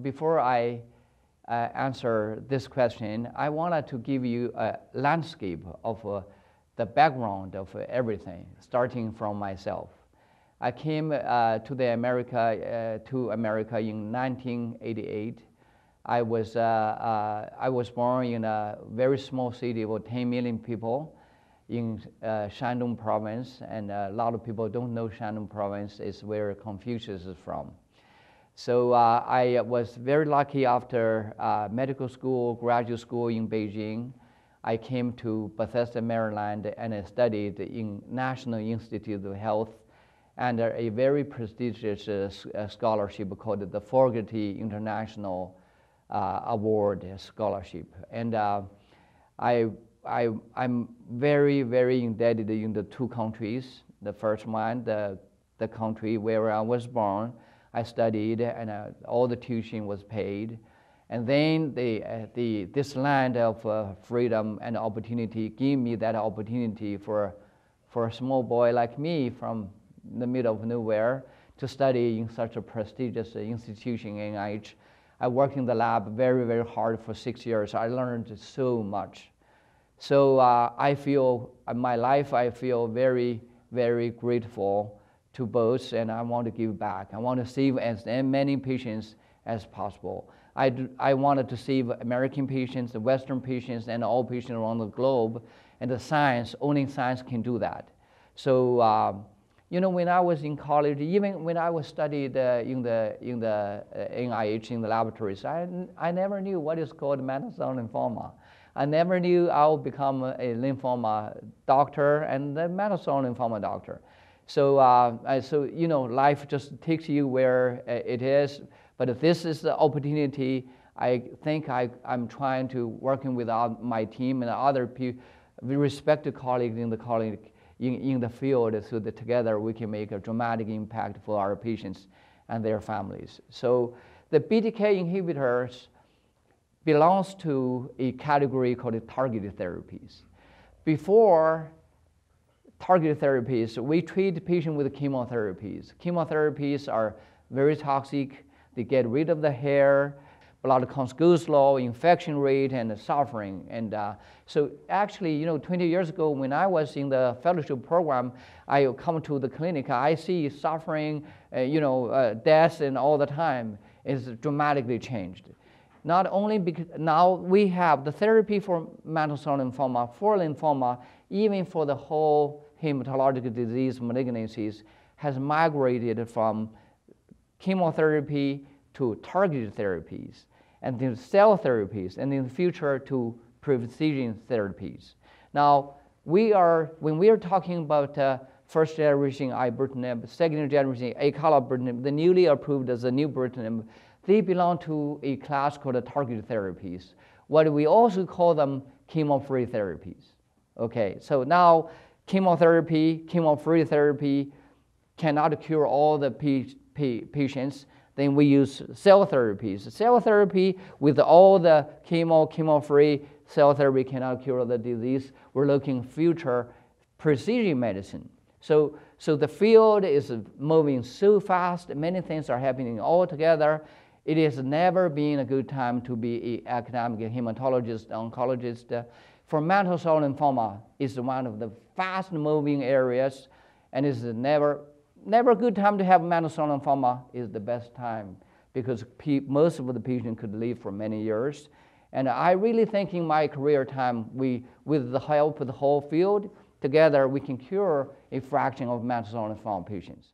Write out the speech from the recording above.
Before I uh, answer this question, I wanted to give you a landscape of uh, the background of everything, starting from myself. I came uh, to the America uh, to America in 1988. I was uh, uh, I was born in a very small city of 10 million people in Shandong province, and a lot of people don't know Shandong province is where Confucius is from. So uh, I was very lucky after uh, medical school, graduate school in Beijing. I came to Bethesda, Maryland, and I studied in National Institute of Health under a very prestigious uh, uh scholarship called the Fogarty International uh, Award Scholarship. And uh, I, I, I'm very, very indebted in the two countries. The first one, the, the country where I was born, I studied, and uh, all the tuition was paid. And then the, uh, the, this land of uh, freedom and opportunity gave me that opportunity for, for a small boy like me from the middle of nowhere to study in such a prestigious institution in NIH. I worked in the lab very, very hard for six years. I learned so much. So uh, I feel, my life, I feel very, very grateful to both, and I want to give back. I want to save as many patients as possible. I, do, I wanted to save American patients, the Western patients, and all patients around the globe. And the science, only science can do that. So, uh, you know, when I was in college, even when I was studied uh, in the in the uh, NIH in the laboratories, I, I never knew what is called mantle cell lymphoma. I never knew I would become a lymphoma doctor and a mantle cell lymphoma doctor. So, uh, so you know, life just takes you where uh, it is. But if this is the opportunity. I think I, I'm trying to working with my team and other pe- respected colleagues in the college in, in the field, so that together we can make a dramatic impact for our patients and their families. So, the BTK inhibitors belongs to a category called targeted therapies. Before targeted therapies, we treat patients with chemotherapies. Chemotherapies are very toxic. They get rid of the hair, blood counts goes low, infection rate, and suffering. And uh, so actually, you know, 20 years ago when I was in the fellowship program, I come to the clinic, I see suffering, uh, you know, uh, death and all the time is dramatically changed. Not only because now we have the therapy for mantle cell lymphoma, for lymphoma, even for the whole hematologic disease malignancies has migrated from chemotherapy to targeted therapies, and then cell therapies, and in the future to precision therapies. Now, we are, when we are talking about uh, first generation ibrutinib, second generation acalabrutinib, the newly approved zanubrutinib, they belong to a class called targeted therapies. What we also call them chemo-free therapies. Okay, so now chemotherapy, chemo-free therapy cannot cure all the patients, then we use cell therapies. Cell therapy with all the chemo, chemo-free cell therapy cannot cure the disease. We're looking future precision medicine. So, so the field is moving so fast. Many things are happening all together. It has never been a good time to be an academic hematologist, oncologist. Uh, for mantle cell lymphoma, is one of the fast moving areas and it's never, never a good time to have mantle cell lymphoma is the best time because most of the patients could live for many years. And I really think in my career time, we, with the help of the whole field, together we can cure a fraction of mantle cell lymphoma patients.